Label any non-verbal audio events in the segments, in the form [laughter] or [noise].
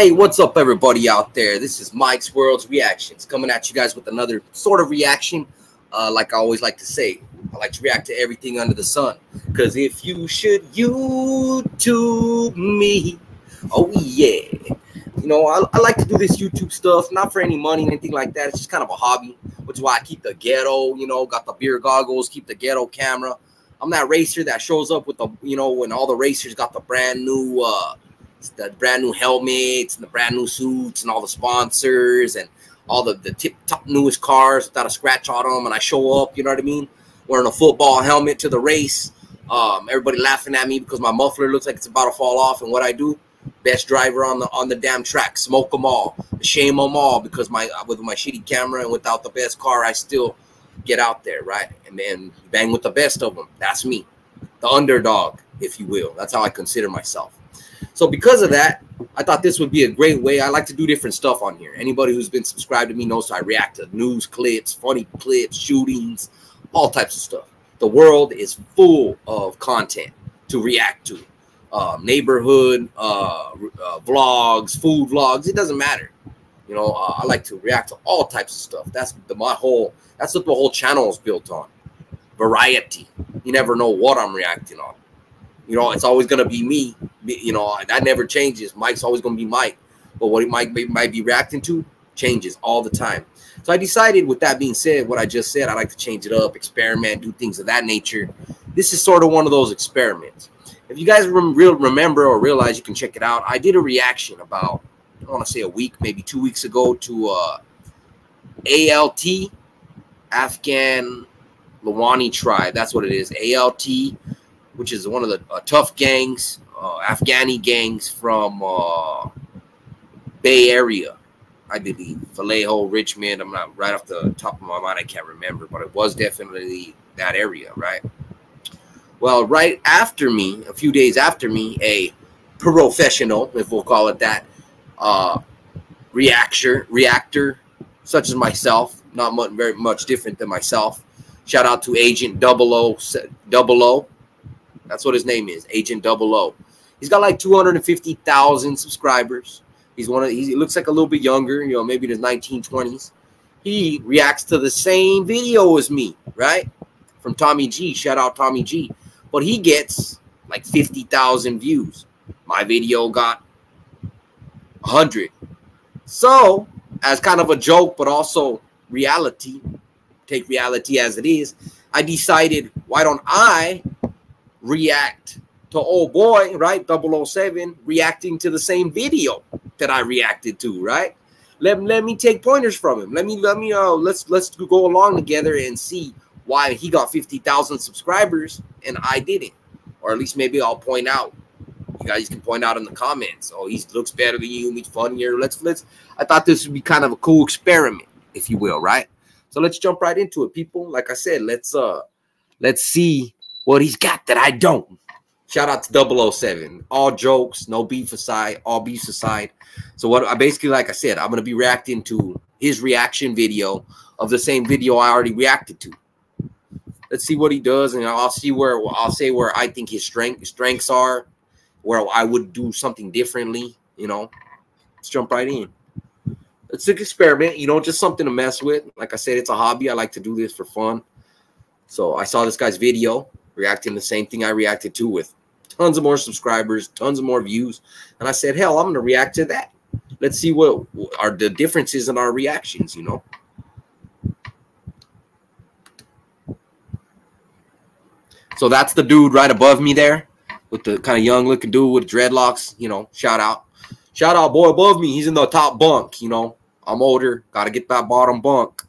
Hey, what's up, everybody out there? This is Mike's World's Reactions coming at you guys with another sort of reaction. Uh, like I always like to say, I like to react to everything under the sun. Because if you should YouTube me, oh yeah. You know, I, I, like to do this YouTube stuff, not for any money, anything like that. It's just kind of a hobby, which is why I keep the ghetto, you know, got the beer goggles, keep the ghetto camera. I'm that racer that shows up with the, you know, when all the racers got the brand new, uh, the brand new helmets and the brand new suits and all the sponsors and all the, the tip top newest cars without a scratch on them. And I show up, you know what I mean? Wearing a football helmet to the race. Um, everybody laughing at me because my muffler looks like it's about to fall off. And what I do, best driver on the on the damn track, smoke them all, shame them all because my with my shitty camera and without the best car, I still get out there, right? And then bang with the best of them. That's me, the underdog, if you will. That's how I consider myself. So because of that, I thought this would be a great way. I like to do different stuff on here. Anybody who's been subscribed to me knows I react to news clips, funny clips, shootings, all types of stuff. The world is full of content to react to. Uh, neighborhood uh, uh, vlogs, food vlogs. It doesn't matter. You know, uh, I like to react to all types of stuff. That's the my whole. That's what the whole channel is built on. Variety. You never know what I'm reacting on. You know, it's always gonna be me. You know, that never changes. Mike's always gonna be Mike. But what he might be reacting to changes all the time. So I decided, with that being said, what I just said, I like to change it up, experiment, do things of that nature. This is sort of one of those experiments. If you guys remember or realize, you can check it out. I did a reaction about, I want to say a week, maybe two weeks ago to uh, ALT, Afghan Lawani tribe. That's what it is. ALT which is one of the uh, tough gangs, uh, Afghani gangs from uh, Bay Area, I believe. Vallejo, Richmond. I'm not right off the top of my mind. I can't remember, but it was definitely that area, right? Well, right after me, a few days after me, a professional, if we'll call it that, uh, reactor, reactor, such as myself, not much, very much different than myself. Shout out to Agent Double O, Double O, that's what his name is, Agent Double O. He's got like 250,000 subscribers. He's one of he looks like a little bit younger, you know, maybe in his 1920s. He reacts to the same video as me, right? From Tommy G. Shout out Tommy G. But he gets like 50,000 views. My video got 100. So, as kind of a joke, but also reality, take reality as it is, I decided, why don't I react to oh boy, right? 007 reacting to the same video that I reacted to, right? Let, let me take pointers from him. Let me let me uh let's let's go along together and see why he got 50,000 subscribers and I didn't. Or at least maybe I'll point out. You guys can point out in the comments. Oh, he looks better than you. He's funnier. Let's let's. I thought this would be kind of a cool experiment, if you will, right? So let's jump right into it, people. Like I said, let's uh let's see what he's got that I don't. Shout out to 007. All jokes, no beef aside, all beefs aside. So what I basically, like I said, I'm gonna be reacting to his reaction video of the same video I already reacted to. Let's see what he does, and I'll see where I'll say where I think his strength strengths are, where I would do something differently. You know, let's jump right in. It's an experiment, you know, just something to mess with. Like I said, it's a hobby. I like to do this for fun. So I saw this guy's video reacting the same thing I reacted to with tons of more subscribers, tons of more views. And I said, hell, I'm going to react to that. Let's see what are the differences in our reactions, you know? So that's the dude right above me there with the kind of young looking dude with dreadlocks, you know, shout out. Shout out boy above me. He's in the top bunk, you know. I'm older, got to get that bottom bunk.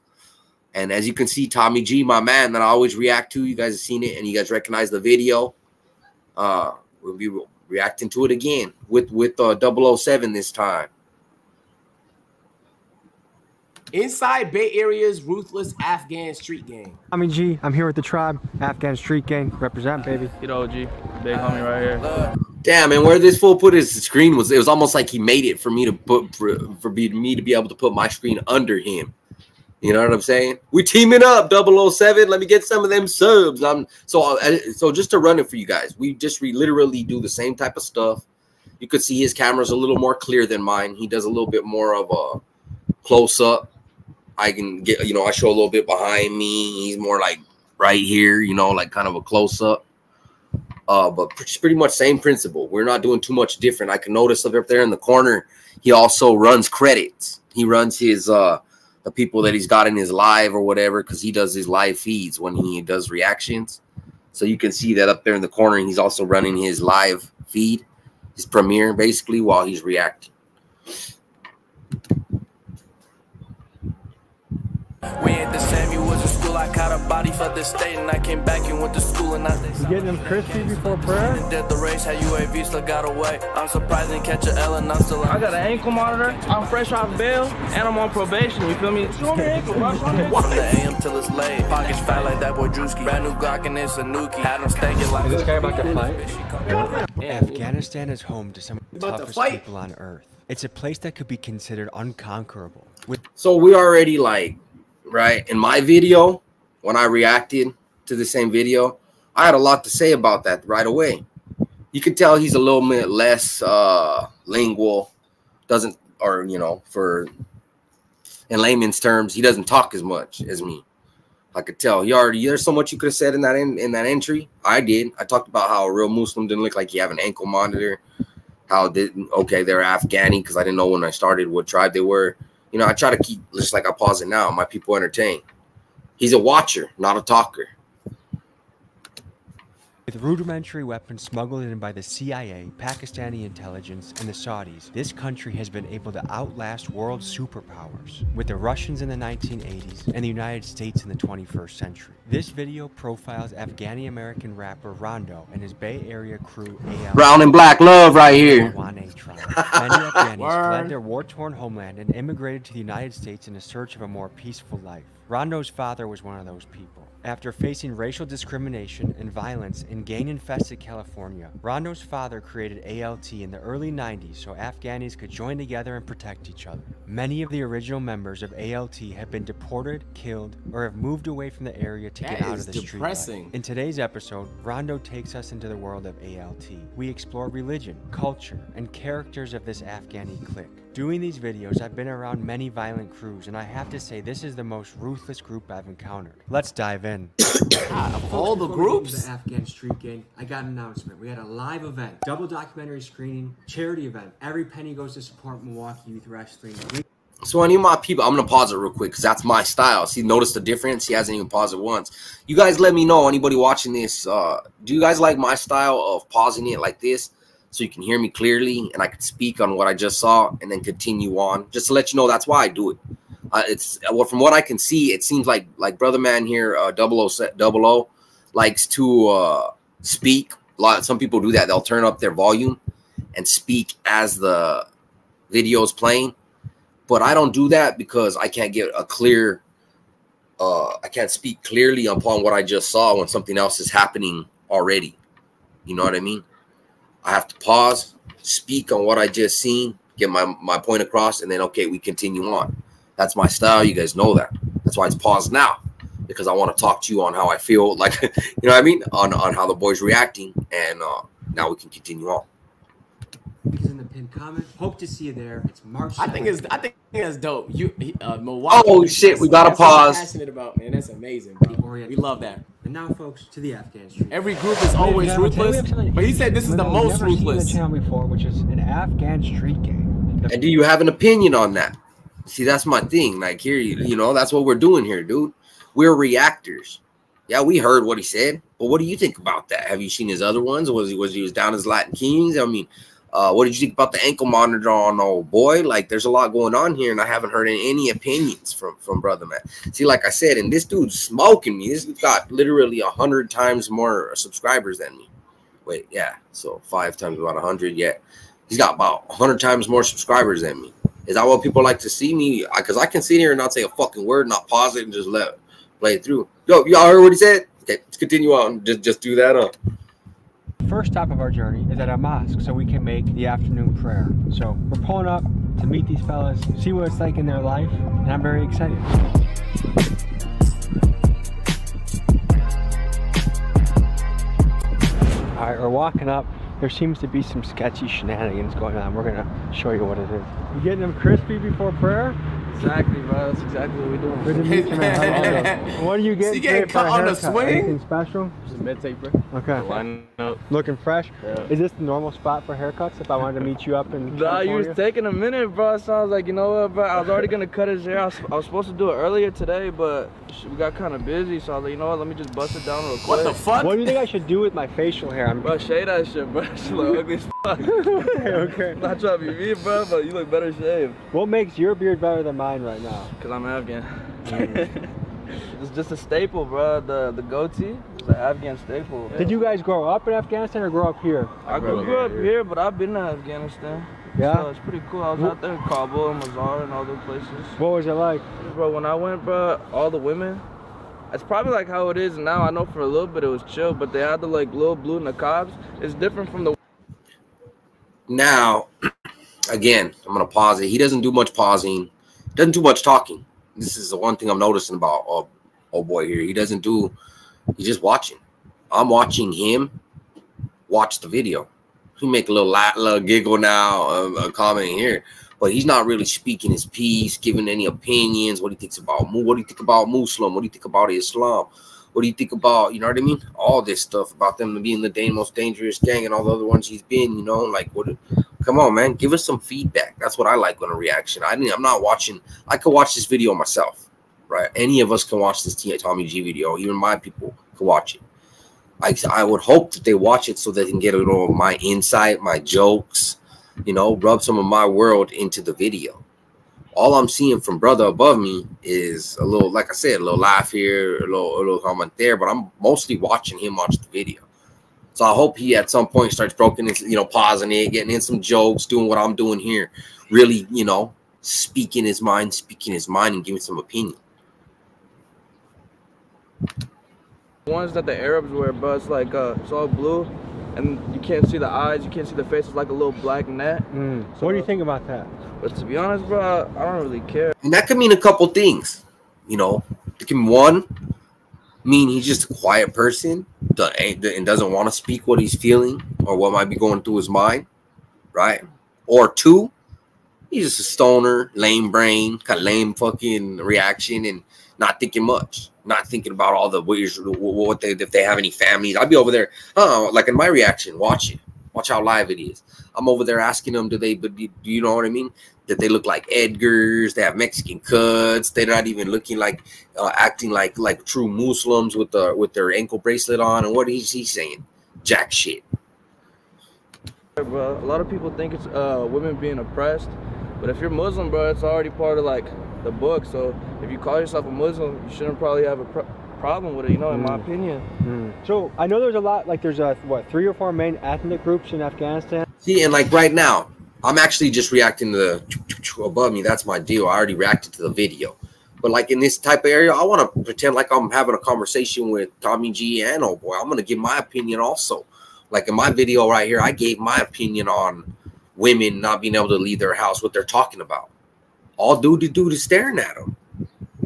And as you can see, Tommy G, my man, that I always react to. You guys have seen it, and you guys recognize the video. Uh, we'll be reacting to it again with with uh, 007 this time. Inside Bay Area's ruthless Afghan street gang. Tommy G, I'm here with the tribe, Afghan street gang. Represent, baby. Get OG, big homie right here. Damn, and where this fool put his screen was, it was almost like he made it for me to put for, for me to be able to put my screen under him. You know what I'm saying? We teaming up 007. Let me get some of them subs. I'm so so just to run it for you guys. We just we literally do the same type of stuff. You could see his camera's a little more clear than mine. He does a little bit more of a close up. I can get, you know, I show a little bit behind me. He's more like right here, you know, like kind of a close up. Uh, but pretty much same principle. We're not doing too much different. I can notice up there in the corner, he also runs credits. He runs his uh the people that he's mm-hmm. got in his live or whatever, because he does his live feeds when he does reactions. So you can see that up there in the corner. He's also running his live feed, his premiere basically while he's reacting. We ain't the same, you was in school, I caught a body for the state And I came back and went to school and I You getting them crispy before prayer? And did the race, how UAV still got away I'm surprised and catch a L and I'm still I got an ankle monitor. I'm fresh off bail, and I'm on probation. You feel me? Show me ankle, bro. Show me From the AM till it's late Pockets fat like that boy Drewski Brand new Glock and it's a Nuki Had him stankin' like Is this guy about to fight? Afghanistan is home to some of the to toughest fight. people on earth. It's a place that could be considered unconquerable. With So we already like, right? In my video, when I reacted to the same video, I had a lot to say about that right away. You could tell he's a little bit less uh lingual, doesn't or you know, for in layman's terms, he doesn't talk as much as me. I could tell he already there's so much you could have said in that in, in that entry. I did. I talked about how a real Muslim didn't look like he have an ankle monitor. How did okay, they're Afghani because I didn't know when I started what tribe they were. You know, I try to keep just like I pause it now. My people entertain. He's a watcher, not a talker. With rudimentary weapons smuggled in by the CIA, Pakistani intelligence, and the Saudis, this country has been able to outlast world superpowers, with the Russians in the 1980s and the United States in the 21st century. This video profiles Afghani American rapper Rondo and his Bay Area crew AL. Brown and black love right here. Many [laughs] Afghanis fled their war-torn homeland and immigrated to the United States in a search of a more peaceful life. Rondo's father was one of those people. After facing racial discrimination and violence in gang-infested California, Rondo's father created ALT in the early 90s so Afghanis could join together and protect each other. Many of the original members of ALT have been deported, killed, or have moved away from the area to That get out of the street. depressing. In today's episode, Rondo takes us into the world of ALT. We explore religion, culture, and characters of this Afghani clique. Doing these videos, I've been around many violent crews, and I have to say this is the most ruthless group I've encountered. Let's dive in. Of [coughs] all the Before we get into groups, the Afghan Street Gang, I got an announcement. We had a live event, double documentary screening, charity event. Every penny goes to support Milwaukee Youth Wrestling. Link So any of my people, I'm gonna pause it real quick because that's my style. See, notice the difference. He hasn't even paused it once. You guys, let me know. Anybody watching this, uh, do you guys like my style of pausing it like this, so you can hear me clearly and I can speak on what I just saw and then continue on? Just to let you know, that's why I do it. Uh, it's well, from what I can see, it seems like like brother man here, uh, double O set double O, likes to uh, speak. A lot. Some people do that. They'll turn up their volume and speak as the video is playing but I don't do that because I can't get a clear uh I can't speak clearly upon what I just saw when something else is happening already. You know what I mean? I have to pause, speak on what I just seen, get my my point across and then okay, we continue on. That's my style, you guys know that. That's why it's paused now because I want to talk to you on how I feel [laughs] like you know what I mean on on how the boys reacting and uh now we can continue on. is in the pinned comment. Hope to see you there. It's March. I think it's I think that's dope. You uh, Milwaukee. Oh, shit, we gotta that's what I'm pause. Passionate about man, that's amazing, bro. We love that. And now, folks, to the Afghan Street. Every group is always Ladies and gentlemen, today we ruthless, but he said this is the you've most never seen on ruthless. the channel before, which is an Afghan street gang. The And do you have an opinion on that? See, that's my thing. Like here, you, you know, that's what we're doing here, dude. We're reactors. Yeah, we heard what he said, but what do you think about that? Have you seen his other ones? Was he was he was down as Latin Kings? I mean, uh, what did you think about the ankle monitor on old boy? Like, there's a lot going on here, and I haven't heard any, opinions from from brother man. See, like I said, and this dude's smoking me. This dude's got literally a hundred times more subscribers than me. Wait, yeah, so five times about a hundred. Yeah, he's got about a hundred times more subscribers than me. Is that what people like to see me? Because I, can sit here and not say a fucking word, not pause it, and just let it play it through. Yo, y'all heard what he said? Okay, let's continue on. Just just do that. Uh. First stop of our journey is at a mosque so we can make the afternoon prayer. So we're pulling up to meet these fellas, see what it's like in their life, and I'm very excited. All right, we're walking up there seems to be some sketchy shenanigans going on. We're gonna show you what it is. You getting them crispy before prayer? Exactly, bro. That's exactly what we're doing. Good to meet you, man. How are you? What are you getting he getting today for a cut on the swing? Anything special? Just meditate, bro. Okay. Line up. Looking fresh? Yeah. Is this the normal spot for haircuts if I wanted to meet you up in Nah, you California? was taking a minute, bro. So I was like, you know what, bro? I was already gonna cut his hair. I was, I was supposed to do it earlier today, but we got kind of busy. So I was like, you know what? Let me just bust it down real quick. What the fuck? What do you think I should do with my facial hair? I'm Bro, shade that shit, bro. [laughs] That look ugly as fuck. [laughs] okay, okay. I'm not trying to be mean, bro, but you look better shaved. What makes your beard better than mine right now? Cause I'm Afghan. Mm. [laughs] it's just a staple, bro. The the goatee is an Afghan staple. Did you guys grow up in Afghanistan or grow up here? I grew up here, but I've been to Afghanistan. Yeah? So it's pretty cool. I was out there in Kabul and Mazar and all those places. What was it like? Bro, when I went, bro, all the women, it's probably like how it is now. I know for a little bit it was chill, but they had the like little blue niqabs. It's different from the Now, [clears throat] again, I'm gonna pause it. He doesn't do much pausing, doesn't do much talking. This is the one thing I'm noticing about oh, oh boy here. He doesn't do. He's just watching. I'm watching him watch the video. He make a little little giggle now, um, a comment here, but he's not really speaking his piece, giving any opinions. What he thinks about Mu- what do you think about Muslim? What do you think about Islam? What do you think about, you know what I mean? All this stuff about them being the most dangerous gang and all the other ones he's been, you know, like what come on, man, give us some feedback. That's what I like on a reaction. I didn't, I'm not watching, I could watch this video myself, right? Any of us can watch this Tommy G video, even my people can watch it. I, I would hope that they watch it so they can get a little of my insight, my jokes, you know, rub some of my world into the video. All I'm seeing from brother above me is a little, like I said, a little laugh here, a little, a little comment there, but I'm mostly watching him watch the video. So I hope he at some point starts broken, his, you know, pausing it, getting in some jokes, doing what I'm doing here, really, you know, speaking his mind, speaking his mind, and giving some opinion. ones that the Arabs wear, bro. It's like uh, it's all blue, and you can't see the eyes, you can't see the face. It's like a little black net. Mm. So, what do you think about that? But to be honest, bro, I, I don't really care. And that could mean a couple things, you know. It can one mean he's just a quiet person eh, and doesn't want to speak what he's feeling or what might be going through his mind, right? Or two, he's just a stoner, lame brain, kind of lame fucking reaction, and not thinking much, not thinking about all the ways what they if they have any families. I'd be over there, oh, like in my reaction, watch it, watch how live it is. I'm over there asking them, do they, but do you know what I mean? That they look like Edgars, they have Mexican cuts, they're not even looking like uh, acting like like true Muslims with the with their ankle bracelet on. And what is he saying? Jack shit. Bro, a lot of people think it's uh, women being oppressed, but if you're Muslim, bro, it's already part of like the book. So if you call yourself a Muslim, you shouldn't probably have a pr- problem with it. You know, in my opinion. So I know there's a lot, like there's a what three or four main ethnic groups in Afghanistan. See, and like right now, I'm actually just reacting to the [tsk] above me. That's my deal. I already reacted to the video. But like in this type of area, I want to pretend like I'm having a conversation with Tommy G and oh boy, I'm gonna give my opinion also. Like in my video right here, I gave my opinion on women not being able to leave their house, what they're talking about. All dude to dude is staring at them.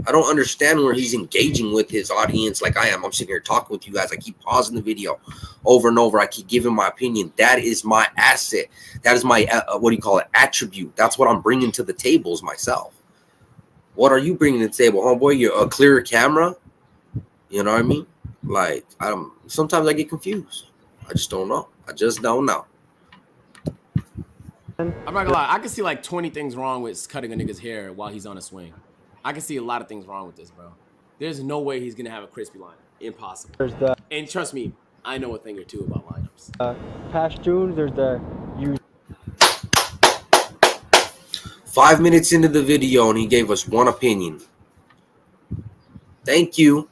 I don't understand where he's engaging with his audience like I am. I'm sitting here talking with you guys. I keep pausing the video over and over. I keep giving my opinion. That is my asset. That is my uh, what do you call it? Attribute. That's what I'm bringing to the tables myself. What are you bringing to the table, homeboy? You're a clearer camera. You know what I mean? Like I'm. Sometimes I get confused. I just don't know. I just don't know. I'm not gonna lie. I can see like 20 things wrong with cutting a nigga's hair while he's on a swing. I can see a lot of things wrong with this, bro. There's no way he's gonna have a crispy line. Impossible. There's the And trust me, I know a thing or two about lineups. uh, Pashtuns. There's the you. Five minutes into the video, and he gave us one opinion. Thank you.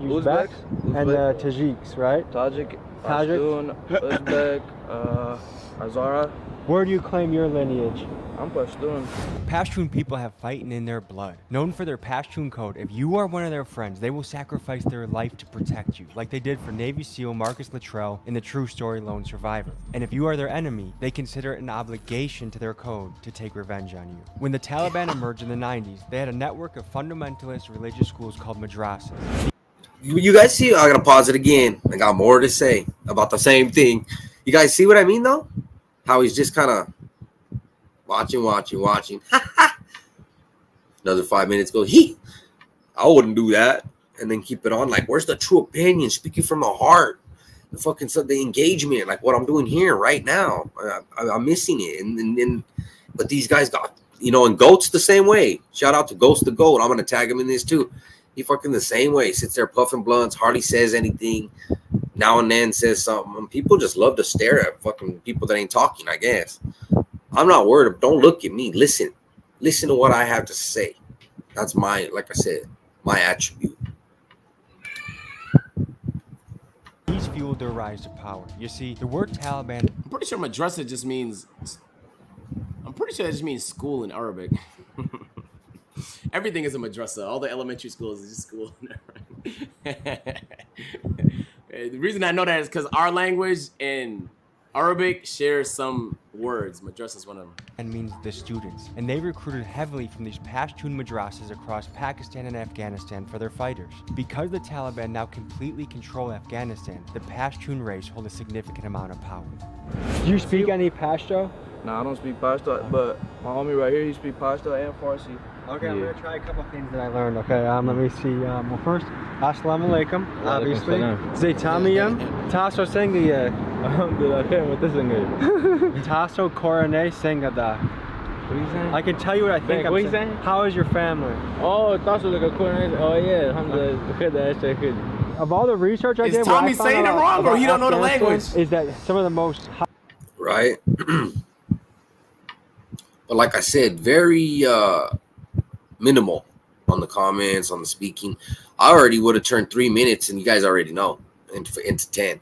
Uzbeks and the Tajiks, right? Tajik, Tajik? Pashtun, Uzbek, uh, Hazara. Where do you claim your lineage? I'm Pashtun. Pashtun people have fighting in their blood. Known for their Pashtun code, if you are one of their friends, they will sacrifice their life to protect you, like they did for Navy SEAL Marcus Luttrell in the True Story Lone Survivor. And if you are their enemy, they consider it an obligation to their code to take revenge on you. When the Taliban emerged in the 90s, they had a network of fundamentalist religious schools called madrasas. You, you guys see? I gotta pause it again. I got more to say about the same thing. You guys see what I mean though? How he's just kind of watching, watching, watching. [laughs] Another five minutes go. He, I wouldn't do that, and then keep it on. Like, where's the true opinion? Speaking from the heart the fucking the engagement, like what I'm doing here right now. I, am missing it, and, and, and but these guys got you know, and Goat's the same way. Shout out to Ghost the Goat. I'm gonna tag him in this too. He fucking the same way. Sits there puffing blunts, hardly says anything. Now and then says something. And people just love to stare at fucking people that ain't talking. I guess. I'm not worried. Don't look at me. Listen. Listen to what I have to say. That's my, like I said, my attribute. He's fueled their rise to power. You see, the word Taliban. I'm pretty sure madrasa just means. I'm pretty sure that just means school in Arabic. [laughs] Everything is a madrasa. All the elementary schools is just school. [laughs] [laughs] the reason I know that is because our language and Arabic shares some words. Madrasa is one of them. And means the students. And they recruited heavily from these Pashtun madrasas across Pakistan and Afghanistan for their fighters. Because the Taliban now completely control Afghanistan, the Pashtun race hold a significant amount of power. Do you speak any Pashto? Nah, I don't speak Pashto, but my homie right here, he speak Pashto and Farsi. Okay, yeah. I'm gonna try a couple things that I learned. Okay, um, let me see. Um, well, first, Assalamu alaikum, obviously. Zay tamiyam, taso sengiye. Alhamdulillah, what this [laughs] Taso korane sengada. What are you saying? I can tell you what I think What are you saying. saying? How is your family? Oh, taso like a korane. Oh yeah, alhamdulillah. Good, that's good. Of all the research I Is did, what Tommy saying it wrong or he don't know the language? Is that some of the most right? [clears throat] but like I said, very uh minimal on the comments, on the speaking. I already would have turned three minutes, and you guys already know into, into ten.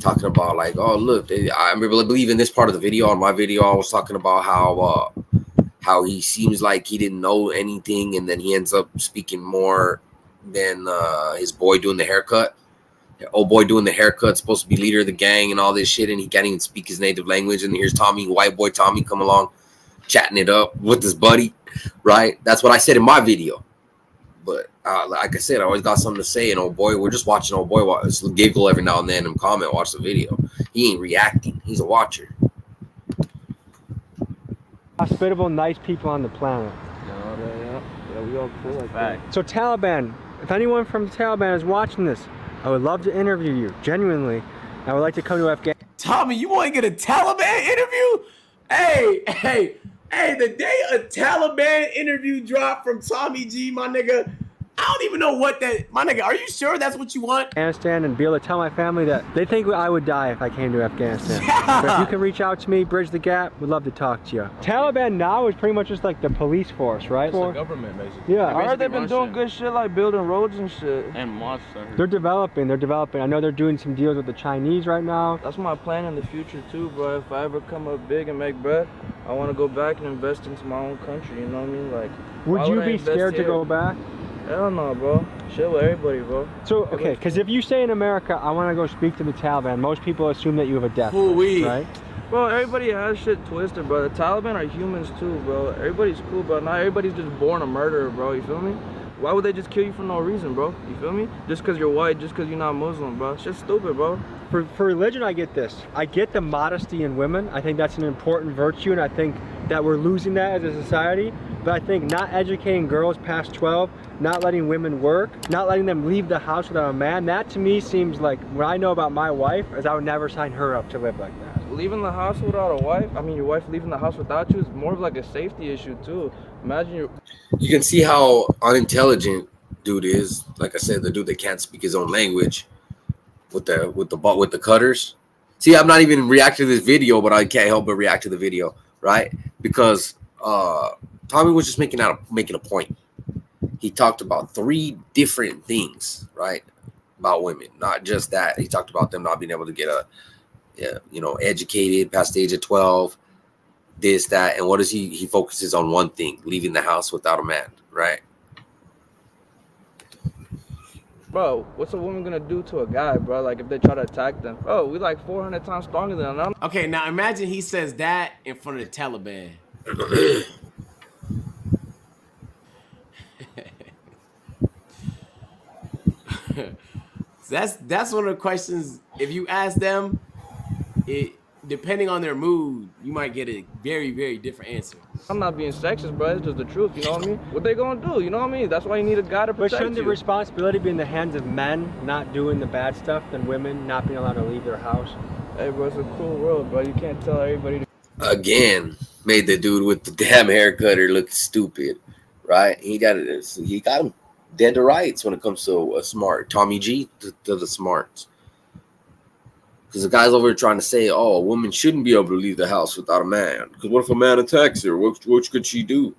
Talking about like, oh look, I believe in this part of the video. On my video, I was talking about how uh how he seems like he didn't know anything, and then he ends up speaking more than uh his boy doing the haircut. Old boy doing the haircut, supposed to be leader of the gang and all this shit, and he can't even speak his native language. And here's Tommy, white boy Tommy, come along, chatting it up with his buddy right? That's what I said in my video. But uh, like I said, I always got something to say. And old boy, we're just watching. old boy, watch, giggle every now and then and comment, watch the video. He ain't reacting. He's a watcher. hospitable, nice people on the planet. Yeah, yeah, yeah, we all cool like that. So Taliban, if anyone from the Taliban is watching this, I would love to interview you, genuinely. I would like to come to Afghanistan. Tommy, you want to get a Taliban interview? Hey, hey, hey, the day a Taliban interview dropped from Tommy G, my nigga, I don't even know what that, my nigga, are you sure that's what you want? Afghanistan and be able to tell my family that they think I would die if I came to Afghanistan. [laughs] But if you can reach out to me, bridge the gap, we'd love to talk to you. Taliban now is pretty much just like the police force, right? It's the government, basically. yeah, I heard they've been Basically doing good shit like building roads and shit. and mosques. They're developing, they're developing. I know they're doing some deals with the Chinese right now. That's my plan in the future too, bro. If I ever come up big and make bread, I want to go back and invest into my own country. You know what I mean? Like, Would you would be invest scared to go back? Hell no, bro. Shit with everybody, bro. So, okay, because if you say in America, I want to go speak to the Taliban, most people assume that you have a death, Ooh-wee. right? Bro, everybody has shit twisted, bro. The Taliban are humans too, bro. Everybody's cool, bro. Not everybody's just born a murderer, bro. You feel me? Why would they just kill you for no reason, bro? You feel me? Just because you're white, just because you're not Muslim, bro. It's just stupid, bro. For, for religion, I get this. I get the modesty in women. I think that's an important virtue, and I think that we're losing that as a society. But I think not educating girls past 12, not letting women work, not letting them leave the house without a man, that to me seems like what I know about my wife is I would never sign her up to live like that. Leaving the house without a wife, I mean, your wife leaving the house without you is more of like a safety issue too. Imagine you You can see how unintelligent dude is. Like I said, the dude that can't speak his own language with the with the with the cutters. See, I'm not even reacting to this video, but I can't help but react to the video, right? Because uh Tommy was just making out a, making a point. He talked about three different things, right? About women, not just that. He talked about them not being able to get a, you know, educated past the age of 12, this, that, and what does he? He focuses on one thing: leaving the house without a man, right? Bro, what's a woman gonna do to a guy, bro? Like if they try to attack them, bro, we like 400 times stronger than them. Okay, now imagine he says that in front of the Taliban. [clears throat] [laughs] that's that's one of the questions. If you ask them, it depending on their mood, you might get a very very different answer. I'm not being sexist, bro. It's just the truth. You know what I mean? What they gonna do? You know what I mean? That's why you need a guy to But shouldn't the responsibility be in the hands of men not doing the bad stuff than women not being allowed to leave their house? hey, bro, it's a cool world, bro. You can't tell everybody. To- Again, made the dude with the damn haircutter look stupid, right? He got it. He got him dead to rights when it comes to a smart Tommy G to, to the smarts. Because the guy's over here trying to say, "Oh, a woman shouldn't be able to leave the house without a man." Because what if a man attacks her? What what could she do?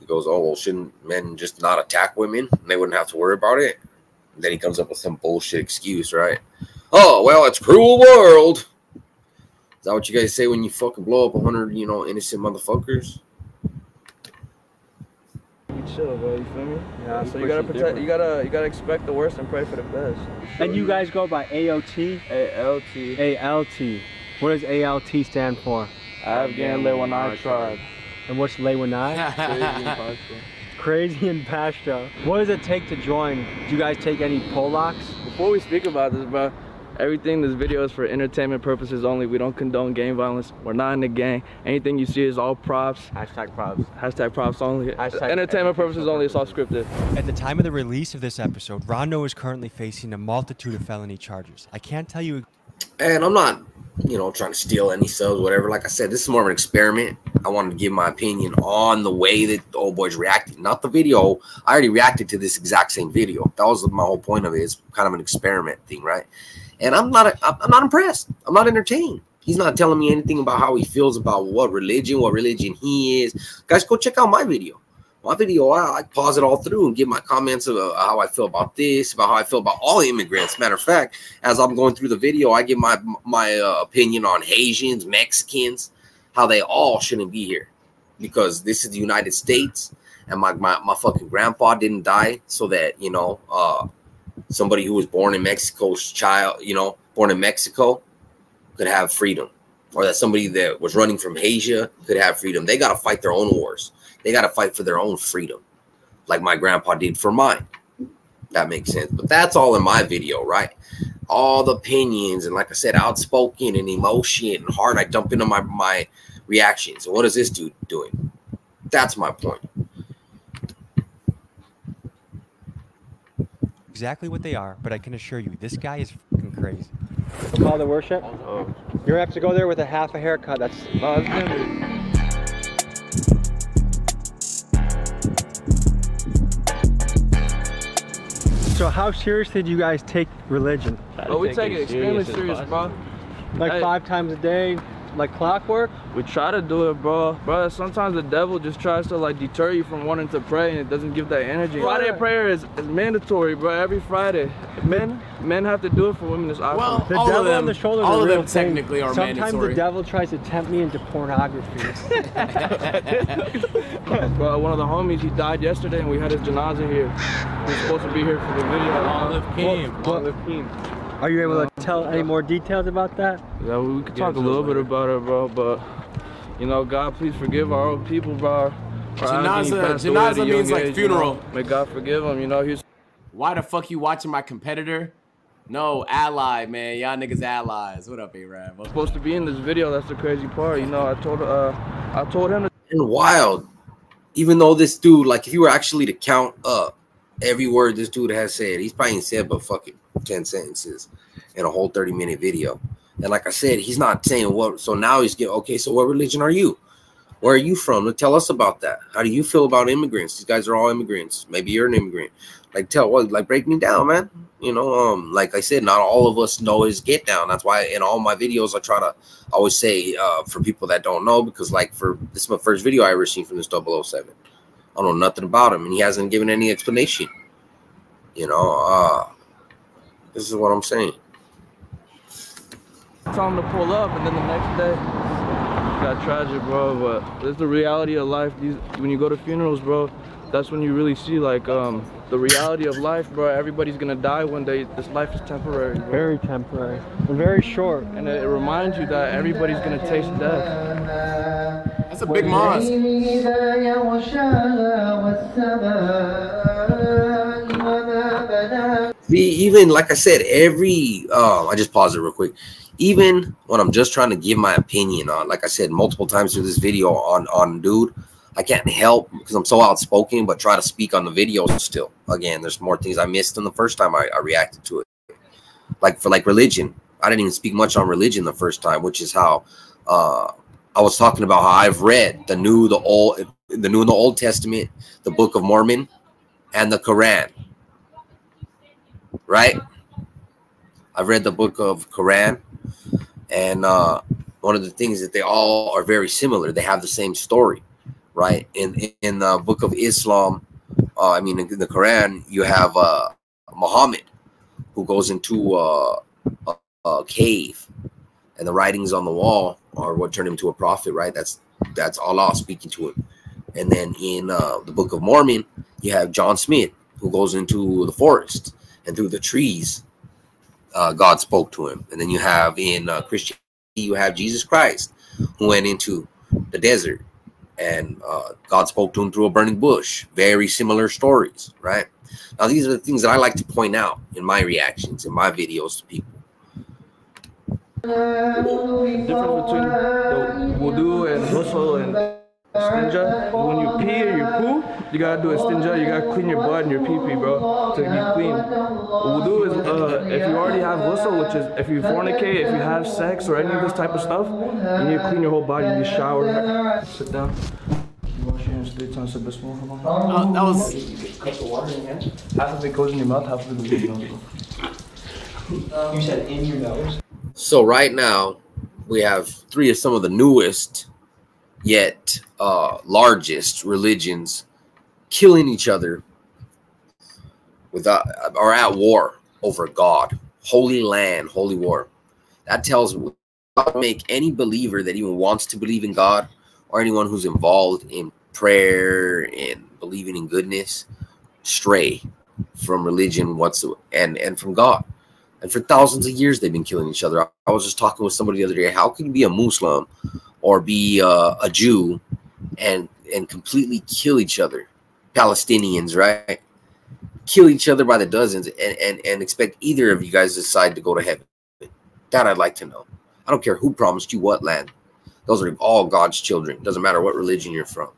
He goes, "Oh, well, shouldn't men just not attack women? And they wouldn't have to worry about it." And then he comes up with some bullshit excuse, right? Oh, well, it's cruel world. Is that what you guys say when you fucking blow up a hundred, you know, innocent motherfuckers? You chill, bro. You feel me? Yeah, So you gotta protect. You gotta you gotta expect the worst and pray for the best. And you guys go by AOT, A L T. ALT. What does ALT stand for? Afghan Lewanai tribe. And what's Lewanai? [laughs] Crazy and [laughs] Pashto. What does it take to join? Do you guys take any Polacks? Before we speak about this, bro, everything this video is for entertainment purposes only. We don't condone gang violence. We're not in the gang. Anything you see is all props. Hashtag props. Hashtag props only. Hashtag entertainment purposes only. It's all scripted. At the time of the release of this episode, Rondo is currently facing a multitude of felony charges. I can't tell you And I'm not, you know, trying to steal any subs, whatever. Like I said, this is more of an experiment. I wanted to give my opinion on the way that the old boys reacted, not the video. I already reacted to this exact same video. That was my whole point of it. It's kind of an experiment thing, right? And I'm not, I'm not impressed. I'm not entertained. He's not telling me anything about how he feels about what religion, what religion he is. Guys, go check out my video. My video, I, I pause it all through and give my comments of uh, how I feel about this, about how I feel about all immigrants. Matter of fact, as I'm going through the video, I give my my uh, opinion on Haitians, Mexicans, how they all shouldn't be here, because this is the United States, and my my, my fucking grandpa didn't die so that you know uh, somebody who was born in Mexico's child, you know, born in Mexico, could have freedom, or that somebody that was running from Asia could have freedom. They got to fight their own wars. They got to fight for their own freedom, like my grandpa did for mine. That makes sense. But that's all in my video, right? All the opinions and, like I said, outspoken and emotion and hard. I dump into my my reactions. And what is this dude doing? That's my point. Exactly what they are, but I can assure you, this guy is fucking crazy. Call the worship. You're gonna have to go there with a half a haircut. That's No, it's so. How seriously do you guys take religion? be. But we take it extremely serious, bro. Like Hey. five times a day, like clockwork? We try to do it, bro. Bro, sometimes the devil just tries to like deter you from wanting to pray and it doesn't give that energy. Friday prayer is, is mandatory, bro, every Friday. Men men have to do it for women. It's optional. Well, The all devil of them, on the shoulder. is all of real them thing. technically are Sometimes mandatory. the devil tries to tempt me into pornography. [laughs] [laughs] Bro, one of the homies, he died yesterday and we had his janaza here. He was supposed to be here for the video. Long live Keem. Are you able to tell any more details about that? Yeah, we could talk a little bit about it, bro, but you know, God, please forgive our old people, bro. Our Janaza- passed away at a janaza means, like, age, you know. funeral. May God forgive him. You know, he's Why the fuck you watching my competitor? No, ally, man. Y'all niggas allies. What up, A-Rab? supposed to be in this video. That's the crazy part. You know, I told uh, I told him to and wild. Even though this dude, like, if you were actually to count up every word this dude has said, he's probably said but fucking 10 sentences in a whole 30 minute video. And like I said, he's not saying what. So now he's getting, okay, so what religion are you? Where are you from? Tell us about that. How do you feel about immigrants? These guys are all immigrants. Maybe you're an immigrant. Like, tell what, like, break me down, man. You know, um, like I said, not all of us know his get down. That's why in all my videos, I try to always say uh, for people that don't know, because like for this is my first video I ever seen from this 007. I don't know nothing about him, and he hasn't given any explanation. You know, uh, this is what I'm saying. tell him to pull up, and then the next day, got tragic, bro. But this is the reality of life. These when you go to funerals, bro, that's when you really see like um the reality of life, bro. Everybody's gonna die one day. This life is temporary, bro. Very temporary and very short. And it, it reminds you that everybody's gonna taste death. That's a big mosque. Even like I said, every uh, I just pause it real quick. Even when I'm just trying to give my opinion on, like I said multiple times through this video on on dude, I can't help because I'm so outspoken, but try to speak on the video still. Again, there's more things I missed than the first time I, I reacted to it. Like for like religion, I didn't even speak much on religion the first time, which is how uh, I was talking about how I've read the new, the old, the new and the Old Testament, the Book of Mormon, and the Quran. Right? I've read the Book of Quran, and uh, one of the things that they all are very similar. They have the same story, right? In in the Book of Islam, uh, I mean, in the Quran, you have uh, Muhammad who goes into uh, a, a cave, and the writings on the wall are what turned him to a prophet, right? That's that's Allah speaking to him. And then in uh, the Book of Mormon, you have John Smith who goes into the forest and through the trees, uh, God spoke to him. And then you have in uh, Christianity, you have Jesus Christ who went into the desert and uh, God spoke to him through a burning bush. Very similar stories, right? Now, these are the things that I like to point out in my reactions, in my videos to people. Difference between the wudu and and istinja is when you pee or you poo, you gotta do istinja, you gotta clean your butt and your pee pee, bro, to be clean. Wudu is uh, if you already have ghusl, which is if you fornicate, if you have sex or any of this type of stuff, you need to clean your whole body, you need to shower, sit down. You wash your hands three times, say bismillah. Uh, that was Cup of water in your hand. Half of it goes in your mouth, half of it goes in your nose. You said in your nose. So right now, we have three of some of the newest, yet uh, largest religions killing each other without or at war over God, holy land, holy war. That tells make any believer that even wants to believe in God or anyone who's involved in prayer and believing in goodness stray from religion whatsoever and and from God. And for thousands of years, they've been killing each other. I was just talking with somebody the other day. How can you be a Muslim or be uh, a Jew and and completely kill each other? Palestinians, right? Kill each other by the dozens and, and, and expect either of you guys to decide to go to heaven. That I'd like to know. I don't care who promised you what land. Those are all God's children. Doesn't matter what religion you're from.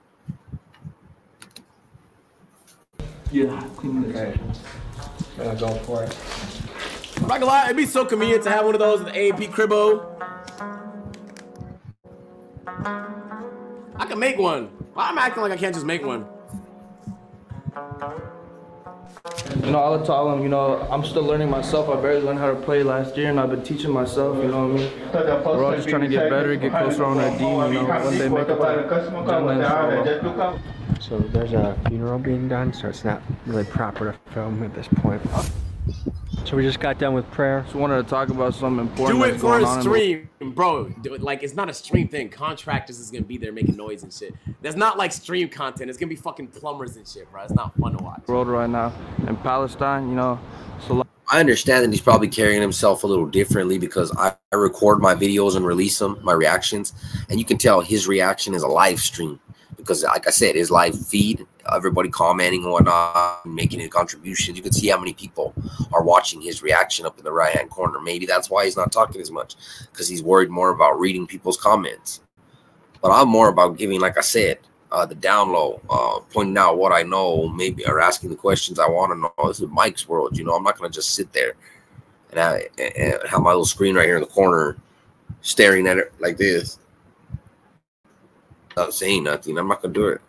Yeah, clean this. Gonna go for it. I'm not gonna lie, it'd be so convenient to have one of those in the A&P Cribbo. I can make one. Why am I acting like I can't just make one? You know, I'll tell them, you know, I'm still learning myself. I barely learned how to play last year, and I've been teaching myself, you know what I mean? We're all just trying to get better, get closer on our D, you know, one day make it to Jannah, inshallah. So there's a funeral being done, so it's not really proper to film at this point. So we just got done with prayer. Just wanted to talk about something important Do it for going a on the stream, bro. Do it like it's not a stream thing. Contractors is gonna be there making noise and shit. That's not like stream content. It's gonna be fucking plumbers and shit, bro. It's not fun to watch. world right now. In Palestine, you know, so I understand that he's probably carrying himself a little differently because I, I record my videos and release them, my reactions, and you can tell his reaction is a live stream because, like I said, his live feed, everybody commenting and whatnot, making a contributions. You can see how many people are watching his reaction up in the right hand corner. Maybe that's why he's not talking as much because he's worried more about reading people's comments. But I'm more about giving, like I said, uh, the down low, uh, pointing out what I know, maybe or asking the questions I want to know. This is Mike's world, you know. I'm not gonna just sit there and, I, and have my little screen right here in the corner, staring at it like this, not saying nothing. I'm not gonna do it.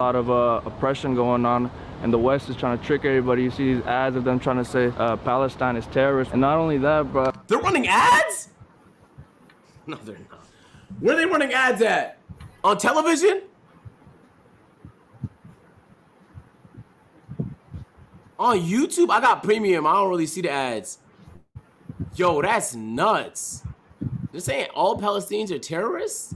A lot of uh, oppression going on and the west is trying to trick everybody you see these ads of them trying to say uh, palestine is terrorist and not only that bro They're running ads? No, they're not. Where are they running ads at? On television? On YouTube? I got premium. I don't really see the ads. Yo, that's nuts. They're saying all Palestinians are terrorists?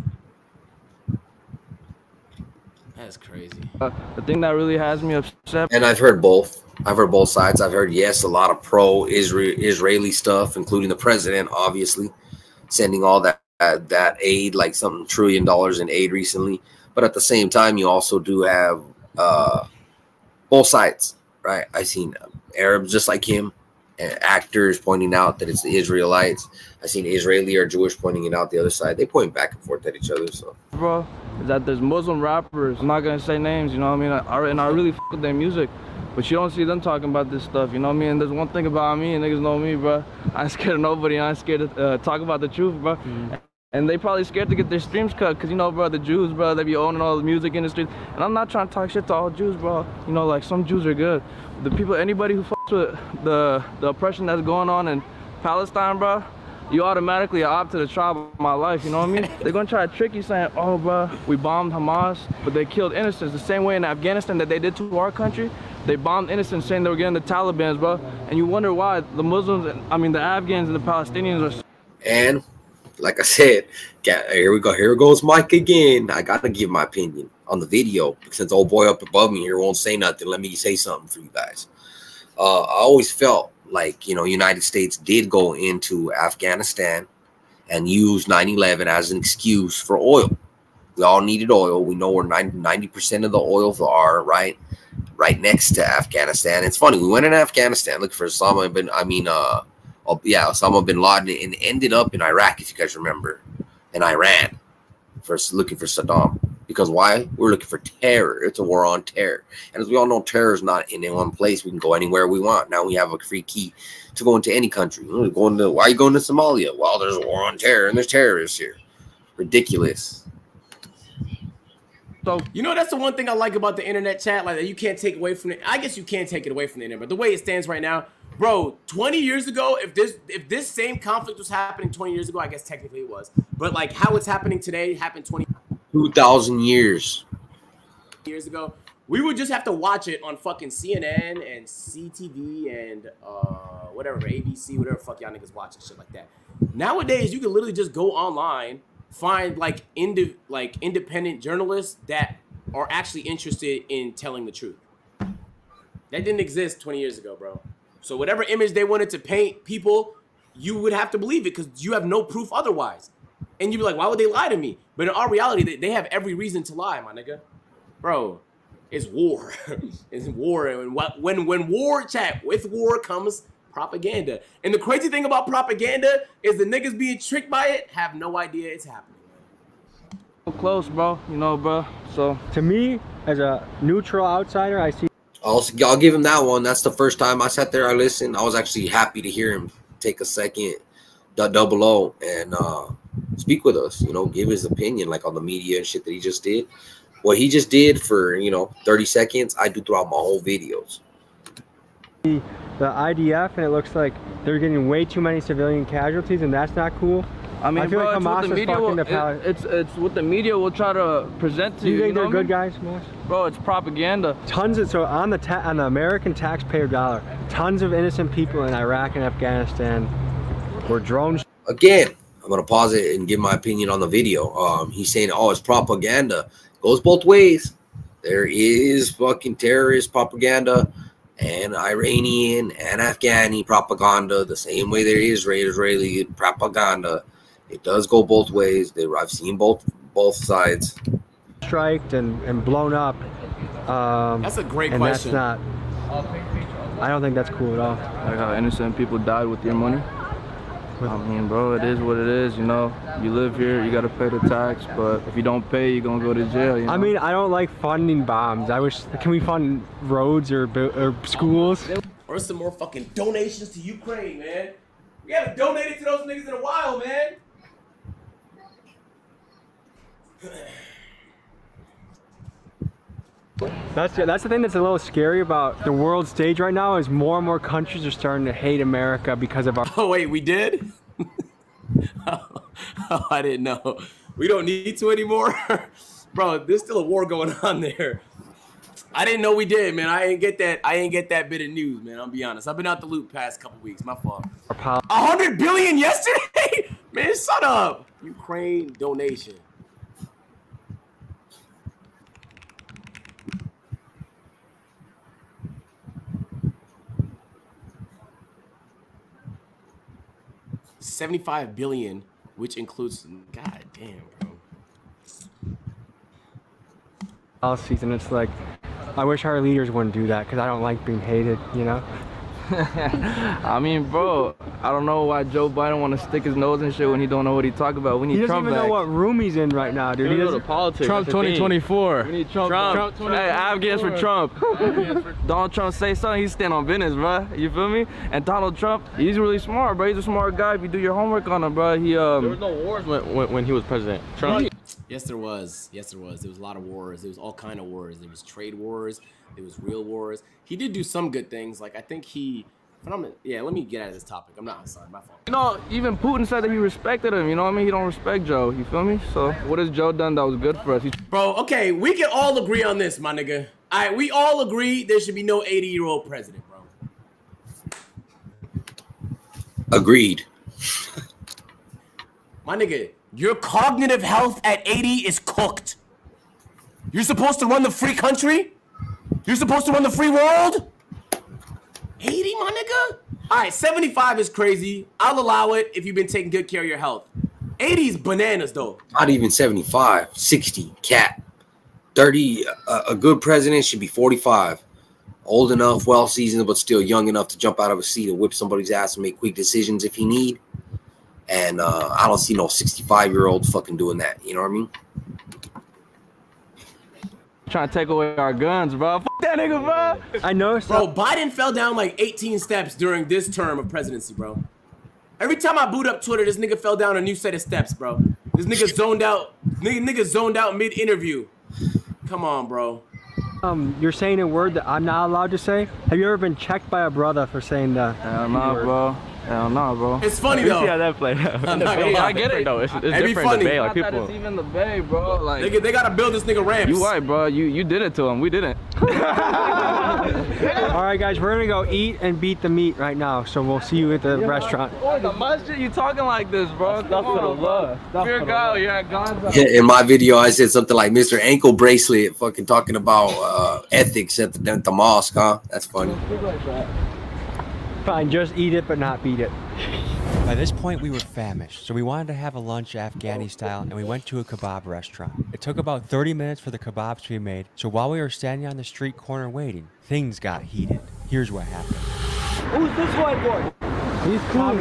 That's crazy. uh, the thing that really has me upset And I've heard both. I've heard both sides. I've heard yes, a lot of pro Israel Israeli stuff, including the president, obviously, sending all that that, that aid, like something trillion dollars in aid recently. But at the same time, you also do have uh, both sides. right? I've seen Arabs just like him, and actors pointing out that it's the Israelites. I seen Israeli or Jewish pointing it out the other side. They point back and forth at each other. So, bro, is that there's Muslim rappers. I'm not gonna say names. You know what I mean? I, and I really fuck with their music. But you don't see them talking about this stuff, you know what I mean? And There's one thing about me, and niggas know me, bro. I ain't scared of nobody. I ain't scared to uh, talk about the truth, bro. Mm. And they probably scared to get their streams cut, cause you know, bro, the Jews, bro, they be owning all the music industry. And I'm not trying to talk shit to all Jews, bro. You know, like some Jews are good. The people, anybody who fucks with the the oppression that's going on in Palestine, bro, you automatically opt to the tribe of my life, you know what I mean? They're gonna try to trick you saying, oh, bro, we bombed Hamas, but they killed innocents the same way in Afghanistan that they did to our country. They bombed innocents saying they were getting the Taliban's, bro. And you wonder why the Muslims, I mean, the Afghans and the Palestinians are. And like I said, here we go. Here goes Mike again. I got to give my opinion on the video since old boy up above me here won't say nothing. Let me say something for you guys. Uh, I always felt like, you know, United States did go into Afghanistan and use 9-11 as an excuse for oil. We all needed oil. We know where 90% of the oils are, right? right next to Afghanistan. It's funny, we went in Afghanistan looking for Osama bin, I mean, uh, yeah, Osama bin Laden, and ended up in Iraq, if you guys remember, in Iran, for looking for Saddam. Because why? We're looking for terror. It's a war on terror. And as we all know, terror is not in one place. We can go anywhere we want. Now we have a free key to go into any country. We're going to, why are you going to Somalia? Well, there's a war on terror and there's terrorists here. Ridiculous. So you know that's the one thing I like about the internet chat, like that you can't take away from it. I guess you can't take it away from the internet, but the way it stands right now, bro, 20 years ago, if this if this same conflict was happening 20 years ago, I guess technically it was. But like how it's happening today happened 20 2000 years years ago. We would just have to watch it on fucking CNN and CTV and uh whatever, ABC, whatever fuck y'all niggas watching shit like that. Nowadays, you can literally just go online find like indi- like independent journalists that are actually interested in telling the truth. That didn't exist 20 years ago, bro. So whatever image they wanted to paint people, you would have to believe it because you have no proof otherwise. And you'd be like, why would they lie to me? But in our reality, they, they have every reason to lie, my nigga. Bro, it's war. [laughs] it's war. And when when war chat with war comes propaganda. And the crazy thing about propaganda is the niggas being tricked by it have no idea it's happening. Close, bro. You know, bro. So to me, as a neutral outsider, I see. I'll, I'll give him that one. That's the first time I sat there. I listened. I was actually happy to hear him take a second, double O, and uh, speak with us. You know, give his opinion, like on the media and shit that he just did. What he just did for you know 30 seconds, I do throughout my whole videos the IDF, and it looks like they're getting way too many civilian casualties, and that's not cool. I mean, I feel bro, like Hamas the media will, it, it's it's what the media will try to present to you. You think you they're good guys, Moss? Bro, it's propaganda. Tons of so on the on the American taxpayer dollar, tons of innocent people in Iraq and Afghanistan were drones. Again, I'm gonna pause it and give my opinion on the video. Um, he's saying, "Oh, it's propaganda." Goes both ways. There is fucking terrorist propaganda and Iranian and Afghani propaganda, the same way there is Israeli propaganda. It does go both ways. I've seen both both sides. Striked and, and blown up. Um, that's a great and question. That's not. I don't think that's cool at all. Like how innocent people died with your money. I mean, bro, it is what it is. You know, you live here, you gotta pay the tax. But if you don't pay, you're gonna go to jail. You know? I mean, I don't like funding bombs. I wish can we fund roads or or schools? Or some more fucking donations to Ukraine, man. We haven't donated to those niggas in a while, man. That's that's the thing that's a little scary about the world stage right now is more and more countries are starting to hate America because of our. Oh wait, we did. oh, [laughs] oh, I didn't know. We don't need to anymore, [laughs] bro. There's still a war going on there. I didn't know we did, man. I ain't get that. I ain't get that bit of news, man. I'll be honest. I've been out the loop past couple weeks. My fault. A hundred billion yesterday, [laughs] man. Shut up. Ukraine donation. 75 billion, which includes god damn, bro. All season it's like I wish our leaders wouldn't do that because I don't like being hated, you know? [laughs] I mean, bro, I don't know why Joe Biden want to stick his nose in shit when he don't know what he talk about. We need He doesn't Trump even back. know what room he's in right now, dude. He doesn't. politics. Trump 2024. We need Trump. Trump. Trump Hey, Afghans for [laughs] Trump. Donald Trump say something, he stand on business, bro. You feel me? And Donald Trump, he's really smart, bro. He's a smart guy. If you do your homework on him, bro, he There was um. no wars when, when, when he was president. Trump. Yes, there was. Yes, there was. There was a lot of wars. There was all kind of wars. There was trade wars. There was real wars. He did do some good things. Like I think he. If I'm, yeah, let me get out of this topic. I'm not sorry, my fault. You know, even Putin said that he respected him. You know what I mean? He don't respect Joe. You feel me? So what has Joe done that was good for us? He's Bro, okay, we can all agree on this, my nigga. All right, we all agree there should be no 80 year old president, bro. Agreed. My nigga, your cognitive health at 80 is cooked. You're supposed to run the free country? You're supposed to run the free world? 80, my nigga? All right, 75 is crazy. I'll allow it if you've been taking good care of your health. 80 is bananas, though. Not even 75, 60, cat. 30, a, a good president should be 45. Old enough, well seasoned, but still young enough to jump out of a seat and whip somebody's ass and make quick decisions if he need. And uh, I don't see no 65 year old fucking doing that. You know what I mean? trying to take away our guns, bro. Fuck that nigga, bro. I noticed. Bro, Biden fell down like 18 steps during this term of presidency, bro. Every time I boot up Twitter, this nigga fell down a new set of steps, bro. This nigga zoned out. Nigga, nigga zoned out mid interview. Come on, bro. Um, you're saying a word that I'm not allowed to say. Have you ever been checked by a brother for saying that? Hell nah, bro. Hell nah, bro. It's funny We though. see how that played out. I'm not gonna lie. I get it. though. It's, it's It'd be different funny. debate. Like Not that people. it's even the bay, bro. Like Nigga, they gotta build this nigga ramps. you white, bro. You you did it to him. We didn't. [laughs] All right, guys, we're gonna go eat and beat the meat right now. So we'll see you at the restaurant. Boy, the masjid, you talking like this, bro? Come on, bro. If you're a guy, you're at Gonzo. In my video, I said something like Mr. Ankle Bracelet, fucking talking about uh, ethics at the, at the mosque, huh? That's funny. Fine, just eat it, but not beat it. By this point, we were famished, so we wanted to have a lunch Afghani style, and we went to a kebab restaurant. It took about 30 minutes for the kebabs to be made, so while we were standing on the street corner waiting, things got heated. Here's what happened. Who's this white boy? He's cool.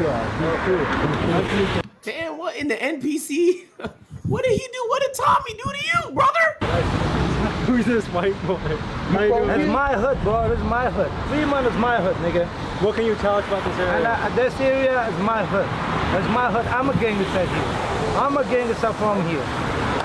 Damn, what in the NPC? [laughs] what did he do? What did Tommy do to you, brother? [laughs] Who's this white boy? How you doing? That's my hood, bro. This is my hood. Fremont is my hood, nigga. What can you tell us about this And area? uh, this area is my hood. That's my hood. I'm a gangster here. I'm a gangster from here.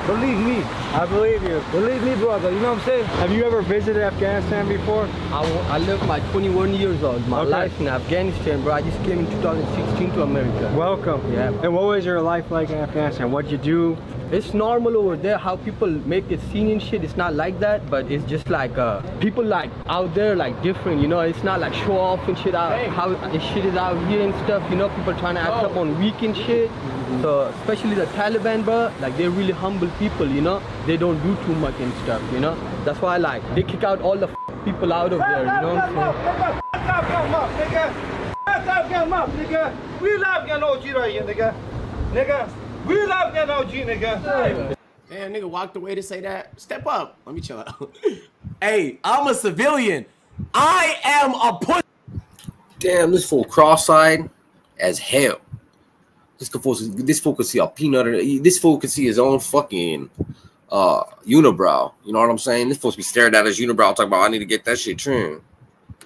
Believe me. I believe you. Believe me, brother. You know what I'm saying? Have you ever visited Afghanistan before? I, w- I lived my 21 years old, my Okay. life in Afghanistan, bro. I just came in 2016 to America. Welcome. Yeah. And what was your life like in Afghanistan? What'd you do? It's normal over there how people make it scene and shit. It's not like that, but it's just like uh, people like out there like different, you know. It's not like show off and shit out how this shit is out here and stuff. You know, people trying to act up on weak and shit. So especially the Taliban, bro, like they're really humble people, you know. They don't do too much and stuff, you know. That's why I like they kick out all the f- people out of there, you know what I'm saying? nigga. We love right here, nigga. Nigga. We love Afghan OG, nigga. Damn, nigga walked away to say that. Step up. Let me chill out. [laughs] hey, I'm a civilian. I am a pussy. Damn, this fool cross-eyed as hell. This fool, this fool can see a peanut. This fool can see his own fucking uh unibrow. You know what I'm saying? This fool's be staring at his unibrow, talking about I need to get that shit trimmed.